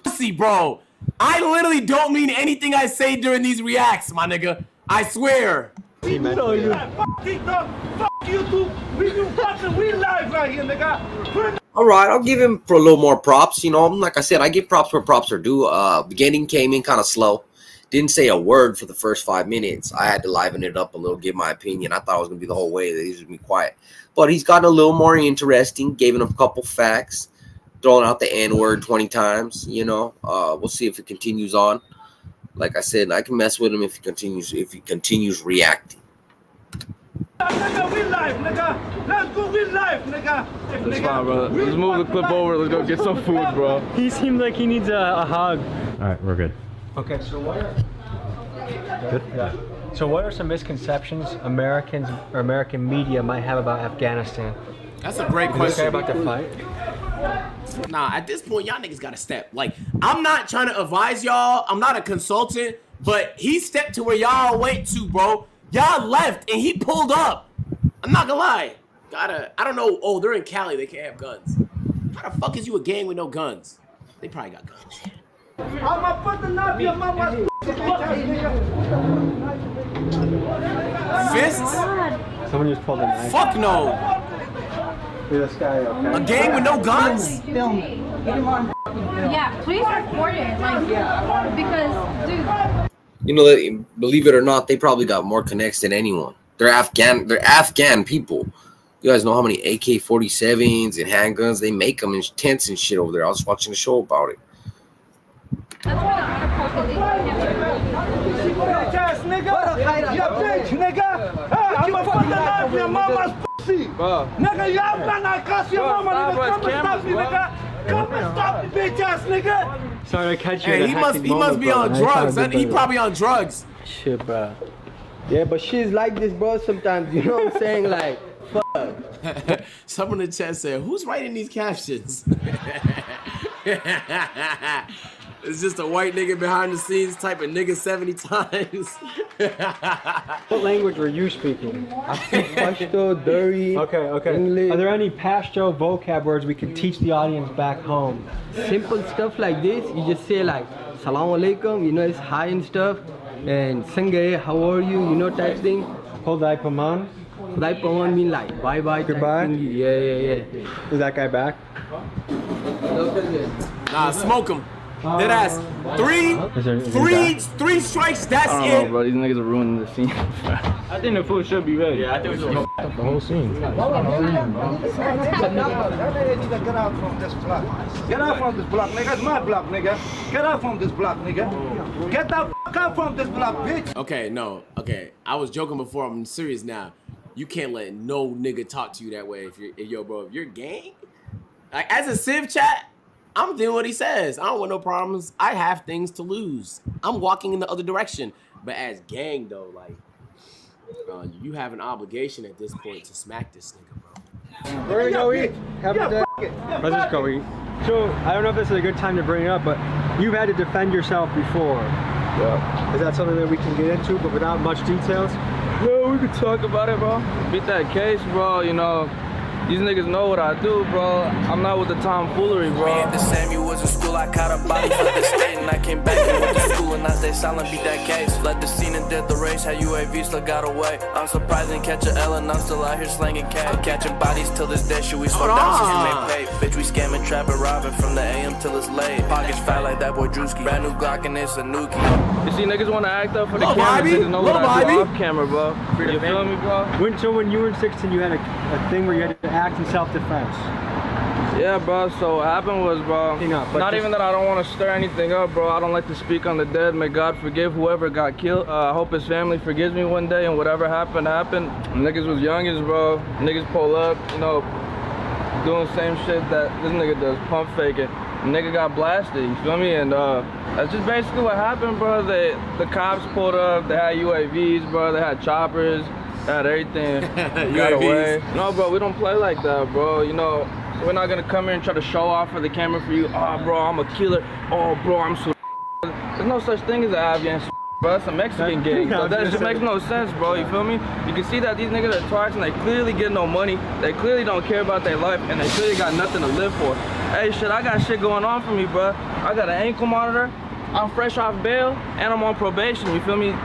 pussy, bro. I literally don't mean anything I say during these reacts, my nigga. I swear. We know you. Fuck TikTok. Fuck YouTube. We do fucking. We live right here, nigga. All right, I'll give him for a little more props. You know, like I said, I give props where props are due. Uh, beginning came in kind of slow. Didn't say a word for the first five minutes. I had to liven it up a little, give my opinion. I thought it was gonna be the whole way that he was gonna be quiet, but he's gotten a little more interesting. Gave him a couple facts, throwing out the N word twenty times. You know, uh, we'll see if it continues on. Like I said, I can mess with him if he continues if he continues reacting. Nigga, we live, nigga. Let's go, we live, nigga. If That's fine, bro. Let's move the clip over. Let's go get some food, bro. He seems like he needs a, a hug. All right, we're good. Okay, so what are good? Yeah. So what are some misconceptions Americans or American media might have about Afghanistan? That's a great Do they care question. about the fight? Nah, at this point, y'all niggas gotta step. Like, I'm not trying to advise y'all. I'm not a consultant, but he stepped to where y'all went to, bro. Y'all left and he pulled up. I'm not gonna lie. Gotta, I don't know. Oh, they're in Cali. They can't have guns. How the fuck is you a gang with no guns? They probably got guns. I'ma put the knife in your mama's Fists? Someone just pulled a knife. Fuck no. Dude, this guy, okay. A gang with no guns? Yeah, please report it. Like, because, dude. You know, believe it or not, they probably got more connects than anyone. They're Afghan. They're Afghan people. You guys know how many AK-47s and handguns they make them in tents and shit over there. I was watching a show about it. Bitch ass nigga. You bitch, nigga. Hey, I'ma put the knife in your mama's pussy. Nigga, y'all better cuss your mama, nigga. Come and stop me, nigga. Come and stop me, bitch ass nigga. Sorry to catch you. Hey, at he must, he must be on I ain't trying drugs. to That- be He probably on drugs. Shit, bro. Yeah, but she's like this, bro. Sometimes, you know what I'm saying? Like, fuck. [laughs] Someone in the chat said, "Who's writing these captions?" [laughs] it's just a white nigga behind the scenes typing "nigga" seventy times. [laughs] What language were you speaking? [laughs] Pashto, dirty. Okay, okay. English. Are there any Pashto vocab words we can teach the audience back home? Simple stuff like this, you just say like, Salam alaikum, you know, it's hi and stuff. And Sange, how are you, you know, type thing. Hodai Paman? Hodai Paman mean like, bye bye. Goodbye? Yeah, yeah, yeah. Is that guy back? nah, smoke him. Dead ass. Three, Is there- is three, three strikes. That's I don't know, it. bro. These niggas are ruining the scene. I think the food should be ready. Yeah, I think we should the whole scene. That need to get out from this block. Get out from this block, nigga. It's my block, nigga. Get out from this block, nigga. Get the fuck out from this block, bitch. Okay, no, okay. I was joking before. I'm serious now. You can't let no nigga talk to you that way. If you're, if, yo, bro, if you're gang, like as a civ chat, I'm doing what he says. I don't want no problems. I have things to lose. I'm walking in the other direction. But as gang though, like, uh, you have an obligation at this point to smack this nigga, bro. We're gonna go eat. Have Yeah, a day. Yeah, Let's just go eat. So I don't know if this is a good time to bring it up, but you've had to defend yourself before. Yeah. Is that something that we can get into, but without much details? Bro, we could talk about it, bro. Beat that case, bro. You know, these niggas know what I do, bro. I'm not with the tomfoolery, We bro. ain't the same, you was in school, I caught a body for the state And I came back and went to school and I stayed silent, beat that case Led the scene and did the race, had UAV, still got away I'm surprised and catch a L and I'm still out here slanging K Catching bodies till this day, should we slow down since we made pay Bitch, we scamming, trapping, robbing from the AM till it's late Pockets fat like that boy Druski Brand new Glock and it's a nuke You see, niggas want to act up for the Lil camera. Bobby, Niggas know Lil what I do Bobby. off camera, bro. You feel me, bro? When, so when you were 16, you had a, a thing where you had to act in self-defense. Yeah, bro. So what happened was, bro. Hang on, but not even that I don't want to stir anything up, bro. I don't like to speak on the dead. May God forgive whoever got killed. Uh, I hope his family forgives me one day, and whatever happened happened. Niggas was youngins, bro. Niggas pull up, you know, doing the same shit that this nigga does, pump faking. Nigga got blasted, you feel me? And uh, that's just basically what happened, bro. They, the cops pulled up. They had UAVs, bro. They had choppers. Had everything. [laughs] got away. No, bro, we don't play like that, bro. You know, we're not gonna come here and try to show off for the camera for you. Oh, bro, I'm a killer. Oh, bro, I'm so. There's no such thing as an Avian, bro. That's a Mexican [laughs] gang. But that just makes no sense, bro. You feel me? You can see that these niggas are twats and they clearly get no money. They clearly don't care about their life and they clearly got nothing to live for. Hey, shit, I got shit going on for me, bro. I got an ankle monitor. I'm fresh off bail and I'm on probation. You feel me?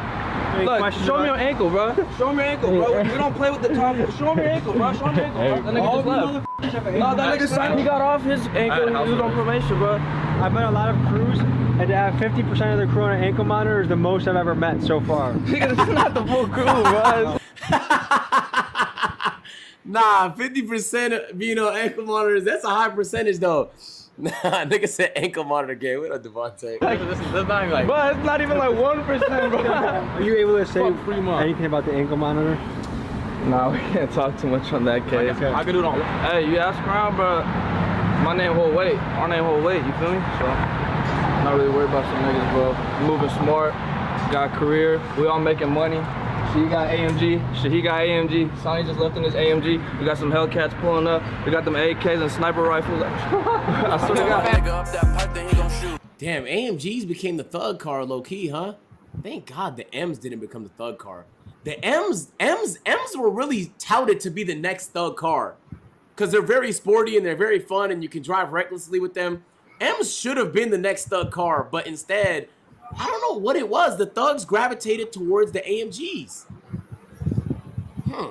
Look, questions [laughs] show me your ankle, bro. Show me your ankle, bro. We don't play with the top. Show me your ankle, bro. Show me your ankle. Bro. That nigga just left. No, that nigga signed. He got off his ankle. He was on probation, bro. I've met a lot of crews, and to have 50% of the crew on an ankle monitor is the most I've ever met so far. [laughs] Nigga, this is not the full crew, [laughs] bro. Nah, 50% being on ankle monitors, that's a high percentage though. Nah, nigga said ankle monitor game. What up, Devontae? This is not even like. Bro, it's not even like one percent, bro. Are you able to say Fuck free month. anything about the ankle monitor? Nah, we can't talk too much on that case. Okay. I can do it on. Hey, you ask around, bro. My name hold weight. Our name hold weight. You feel me? So, not really worried about some niggas, bro. Moving smart. Got career. We all making money. You got AMG, Shahi got AMG, Sonny just left in his AMG. We got some Hellcats pulling up. We got them AKs and sniper rifles. [laughs] I swear to God. Damn, AMGs became the thug car low key, huh? Thank God the M's didn't become the thug car. The M's, M's, M's were really touted to be the next thug car because they're very sporty and they're very fun and you can drive recklessly with them. M's should have been the next thug car, but instead, I don't know what it was. The thugs gravitated towards the AMGs. Hmm.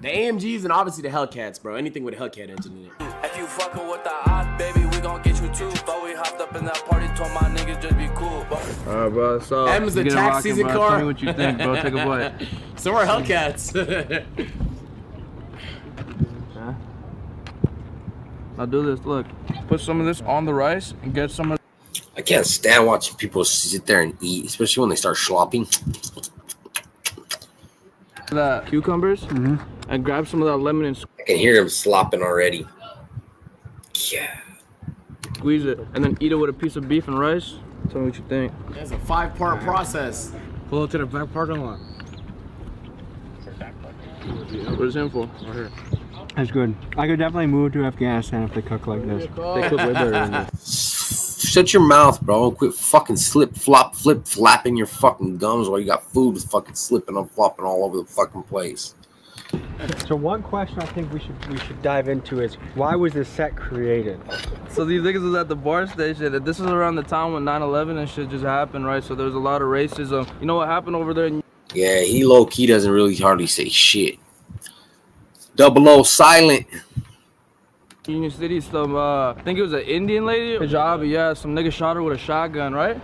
The AMGs and obviously the Hellcats, bro. Anything with a Hellcat engine in it. If you fucking with the odd, baby, we gon' get you too. Thought we hopped up in that party, told my niggas just be cool. Alright, bro. So M's the get it tax rocking, season bro. car. Tell me what you think, bro. Take a bite. [laughs] so are Hellcats. [laughs] Huh? Now do this. Look, put some of this on the rice and get some of. I can't stand watching people sit there and eat, especially when they start slopping. that cucumbers mm -hmm. and grab some of that lemon and I can hear them slopping already. Yeah. squeeze it, and then eat it with a piece of beef and rice. Tell me what you think. That's a five-part process. Pull it to the back parking lot. What is in for? Right here. That's good. I could definitely move to Afghanistan if they cook like this. They cook way better than this. [laughs] Shut your mouth, bro. Quit fucking slip, flop, flip, flapping your fucking gums while you got food fucking slipping and flopping all over the fucking place. So one question I think we should we should dive into is why was this set created? So these niggas was at the bar station. and This was around the time when 9/11 and shit just happened, right? So there was a lot of racism. You know what happened over there? Yeah, he low key doesn't really hardly say shit. Double O silent. Union City, some uh, I think it was an Indian lady, Punjabi, yeah, some nigga shot her with a shotgun, right?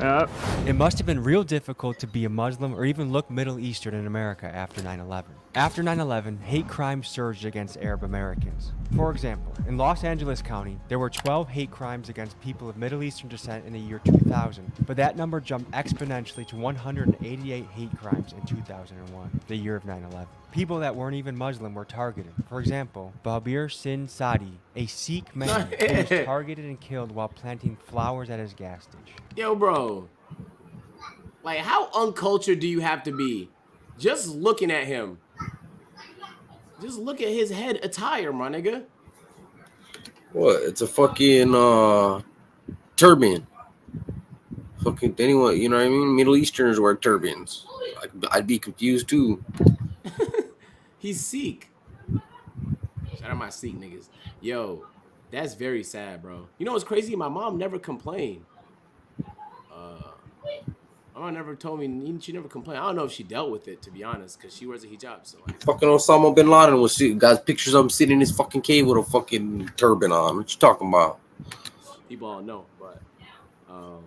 Yeah. It must have been real difficult to be a Muslim or even look Middle Eastern in America after 9 11. After 9 11, hate crimes surged against Arab Americans. For example, in Los Angeles County, there were 12 hate crimes against people of Middle Eastern descent in the year 2000, but that number jumped exponentially to 188 hate crimes in 2001, the year of 9 11. People that weren't even Muslim were targeted. For example, Balbir Singh Sodhi, a Sikh man who [laughs] was targeted and killed while planting flowers at his gas station. Yo, bro. Like, how uncultured do you have to be? Just looking at him. Just look at his head attire, my nigga. What? It's a fucking uh turban. Fucking anyone, you know what I mean? Middle Easterners wear turbans. I'd, I'd be confused too. [laughs] He's Sikh. Shout out my Sikh niggas. Yo, that's very sad, bro. You know what's crazy? My mom never complained. Uh, my mom never told me. She never complained. I don't know if she dealt with it, to be honest, because she wears a hijab. So like, Fucking Osama bin Laden was sitting, got pictures of him sitting in his fucking cave with a fucking turban on. What you talking about? people all know, but um,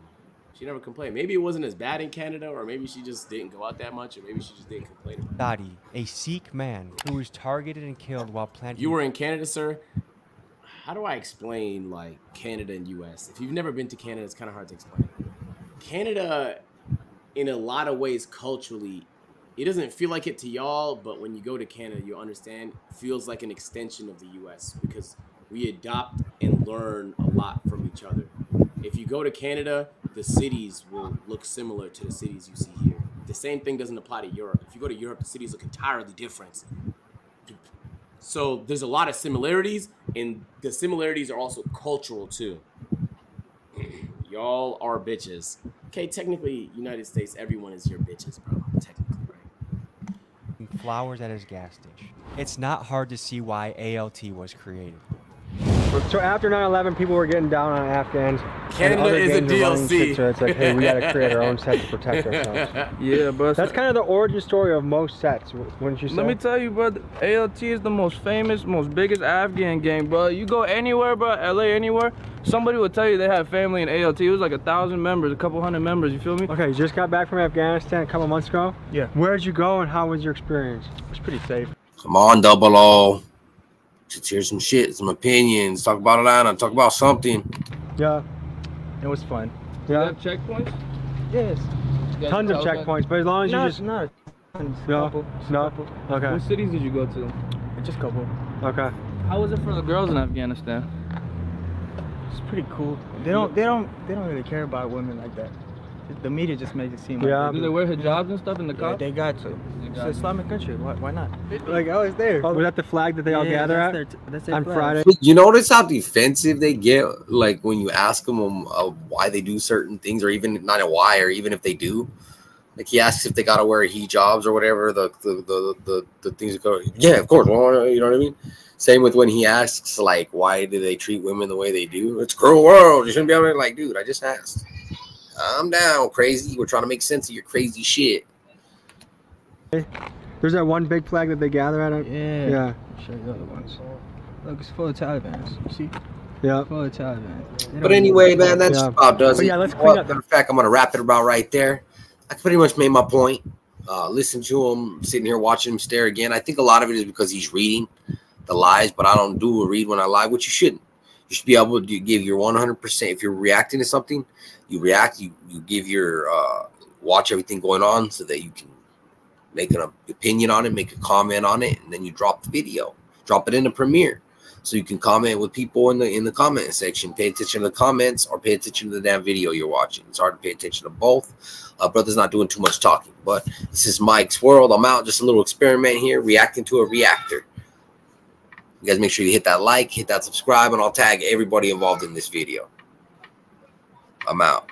she never complained. Maybe it wasn't as bad in Canada, or maybe she just didn't go out that much, or maybe she just didn't complain. About it. Sodhi, a Sikh man who was targeted and killed while planting. You were in Canada, sir. How do I explain like Canada and U.S.? If you've never been to Canada, it's kind of hard to explain. Canada, in a lot of ways, culturally, it doesn't feel like it to y'all, but when you go to Canada, you understand. Feels like an extension of the U.S. because we adopt and learn a lot from each other. If you go to Canada, the cities will look similar to the cities you see here. The same thing doesn't apply to Europe. If you go to Europe, the cities look entirely different. So there's a lot of similarities, and the similarities are also cultural too. [clears throat] Y'all are bitches. Okay, technically, United States, everyone is your bitches, bro. Technically, right? flowers at his gas station. It's not hard to see why ALT was created. So after 9/11, people were getting down on Afghans. and Canada other is a gangs were running DLC. So it's like, hey, we gotta create our own set to protect [laughs] ourselves. Yeah, but That's kind of the origin story of most sets, wouldn't you say? Let me tell you, bro. ALT is the most famous, most biggest Afghan gang, bro. You go anywhere, bro, LA, anywhere, somebody will tell you they have family in ALT. It was like a thousand members, a couple hundred members. You feel me? Okay, you just got back from Afghanistan a couple months ago. Yeah. Where'd you go and how was your experience? It was pretty safe. Come on, double O. Let's hear some shit, some opinions. Talk about Atlanta. Talk about something. Yeah. It was fun. Yeah. have checkpoints? Yes. Tons of checkpoints, but as long as you Not- just not no, couple, no. couple. Okay. What cities did you go to? Just a couple. Okay. How was it for the girls in Afghanistan? It's pretty cool. They don't. They don't. They don't really care about women like that. The media just makes it seem Yeah. like Do they wear hijabs and stuff in the Yeah, cops? they got to. It's got an. Islamic country. Why, why not? Like oh, it's there. Oh, was that the flag that they all gather that's at their t- that's their on flag. Friday? You notice how defensive they get, like when you ask them um, uh, why they do certain things, or even not a why, or even if they do. Like he asks if they gotta wear hijabs or whatever the the the the, the things that go. Yeah, of course. Well, you know what I mean. Same with when he asks like why do they treat women the way they do? It's a cruel world. You shouldn't be able to like, dude. I just asked. I'm down, crazy. We're trying to make sense of your crazy shit. There's that one big flag that they gather at. Yeah. Yeah. I'll show you the other ones. Look, it's full of Taliban. See? Yeah. Full of Taliban. But anyway, man, that's Yeah. about does But it. yeah, let's Well, clean up- Matter of fact, I'm gonna wrap it about right there. I pretty much made my point. Uh, listen to him sitting here watching him stare again. I think a lot of it is because he's reading the lies, but I don't do a read when I lie, which you shouldn't. You should be able to give your 100%. If you're reacting to something, you react. You you give your uh, watch everything going on so that you can make an opinion on it, make a comment on it, and then you drop the video, drop it in the Premiere, so you can comment with people in the in the comment section. Pay attention to the comments or pay attention to the damn video you're watching. It's hard to pay attention to both. Uh, brother's not doing too much talking, but this is Mike's world. I'm out, just a little experiment here, reacting to a reactor. You guys make sure you hit that like, hit that subscribe, and I'll tag everybody involved in this video. I'm out.